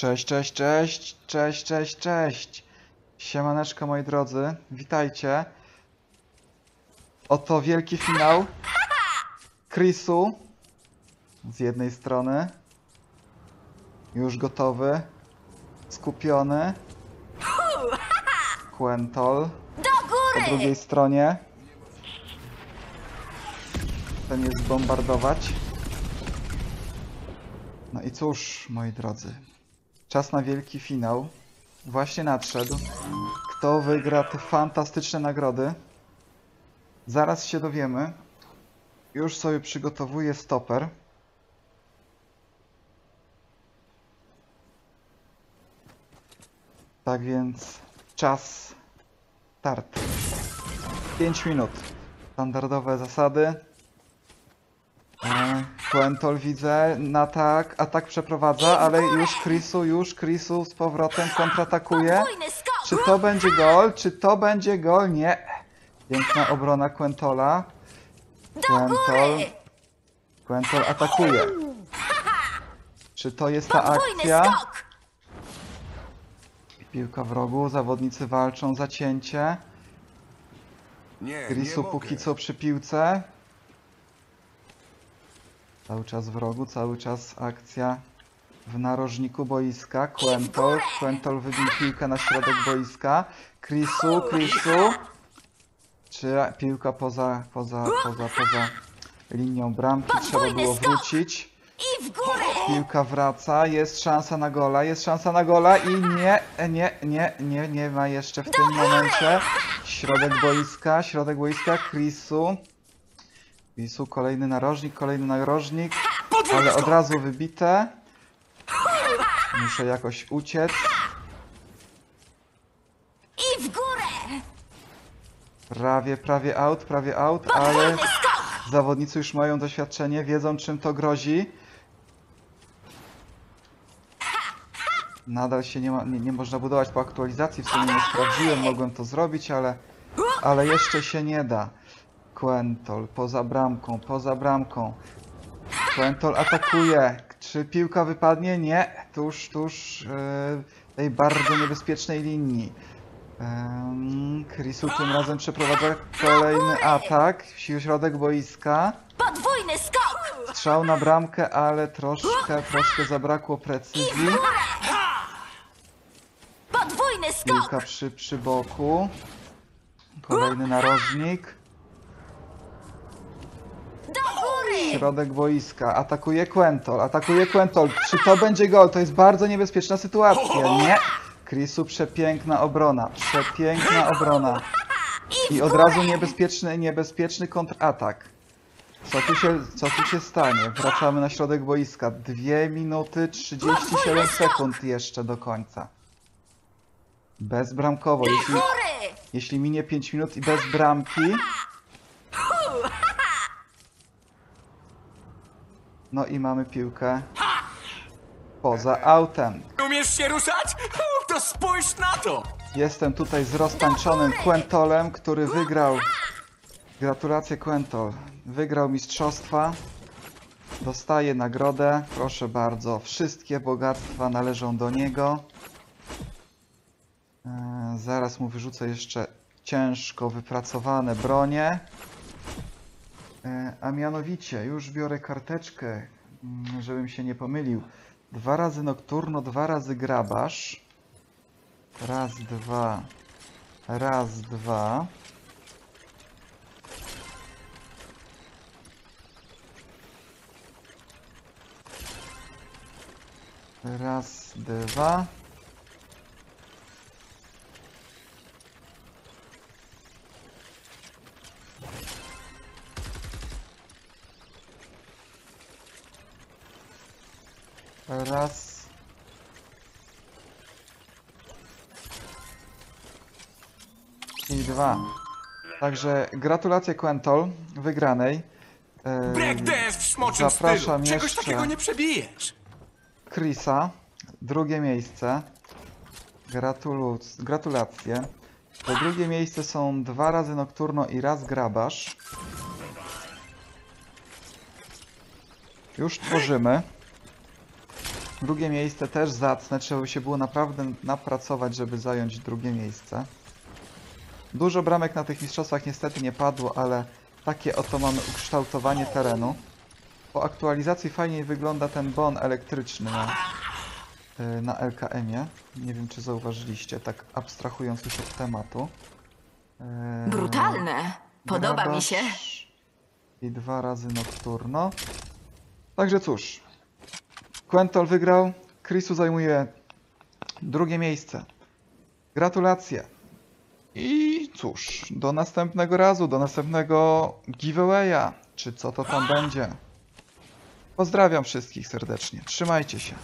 Cześć, cześć, cześć, cześć, cześć, cześć. Siemaneczko moi drodzy, witajcie. Oto wielki finał Chrisu z jednej strony. Już gotowy, skupiony. Quentol po drugiej stronie. Ten jest bombardować. No i cóż, moi drodzy, czas na wielki finał. Właśnie nadszedł. Kto wygra te fantastyczne nagrody? Zaraz się dowiemy. Już sobie przygotowuję stoper. Tak więc czas start. 5 minut. Standardowe zasady. E, Quentol widzę, na tak, atak przeprowadza, ale już Chrisu, już Chrisu z powrotem kontratakuje. Czy to będzie gol? Czy to będzie gol? Nie. Piękna obrona Quentola. Quentol! Quentol atakuje. Czy to jest ta akcja? Piłka w rogu, zawodnicy walczą za cięcie. Nie, nie Chrisu póki co przy piłce. Cały czas w rogu, cały czas akcja w narożniku boiska. Quentol, Quentol wybił piłkę na środek boiska. Chrisu, Chrisu. Czy piłka poza, poza, poza, poza linią bramki? Trzeba było wrócić. Piłka wraca, jest szansa na gola, jest szansa na gola i nie, nie, nie, nie, nie ma jeszcze w tym momencie. Środek boiska, środek boiska, Chrisu. Chrisu, kolejny narożnik, kolejny narożnik, ale od razu wybite. Muszę jakoś uciec. I w górę! Prawie, prawie out, prawie out, ale zawodnicy już mają doświadczenie, wiedzą czym to grozi. Nadal się nie, ma, nie, nie można budować po aktualizacji, w sumie nie sprawdziłem, mogłem to zrobić, ale, ale jeszcze się nie da. Quentol poza bramką, poza bramką. Quentol atakuje. Czy piłka wypadnie? Nie. Tuż, tuż yy, tej bardzo niebezpiecznej linii. Um, Chrisu tym razem przeprowadza kolejny atak. Środek boiska. Podwójny skok! Strzał na bramkę, ale troszkę, troszkę zabrakło precyzji. Podwójny Piłka skok! przy, przy boku. Kolejny narożnik. Do góry! Środek boiska. Atakuje Quentol. Atakuje Quentol. Czy to będzie gol? To jest bardzo niebezpieczna sytuacja. Nie. Chrisu przepiękna obrona. Przepiękna obrona. I od razu niebezpieczny, niebezpieczny kontratak. Co tu, się, co tu się stanie? Wracamy na środek boiska. 2 minuty 37 sekund jeszcze do końca. Bezbramkowo. Jeśli, jeśli minie 5 minut i bez bramki. No i mamy piłkę poza autem. Umiesz się ruszać? To spójrz na to! Jestem tutaj z roztańczonym Quentolem, który wygrał. Gratulacje Quentol. Wygrał mistrzostwa. Dostaje nagrodę. Proszę bardzo. Wszystkie bogactwa należą do niego. Eee, zaraz mu wyrzucę jeszcze ciężko wypracowane bronie. Eee, a mianowicie, już biorę karteczkę, mm, żebym się nie pomylił. Dwa razy nokturno, dwa razy grabarz. Raz, dwa. Raz, dwa. Raz, dwa. Raz. I dwa. Także gratulacje Quentol wygranej. Eee, Breakdance w smoczym Zapraszam stylu. Czegoś jeszcze. takiego nie przebijesz. Chrisa, drugie miejsce. Gratulu gratulacje. To drugie miejsce są dwa razy Nocturno i raz Grabarz. Już tworzymy. Drugie miejsce też zacne, trzeba by się było naprawdę napracować, żeby zająć drugie miejsce. Dużo bramek na tych mistrzostwach niestety nie padło, ale takie oto mamy ukształtowanie terenu. Po aktualizacji fajniej wygląda ten bon elektryczny na, y, na LKM-ie. Nie wiem, czy zauważyliście, tak abstrahując już od tematu. Eee, Brutalne. Podoba mi się. I dwa razy Nocturno. Także cóż. Quentol wygrał. Chrisu zajmuje drugie miejsce. Gratulacje. I cóż, do następnego razu, do następnego giveawaya, czy co to tam będzie. Pozdrawiam wszystkich serdecznie. Trzymajcie się.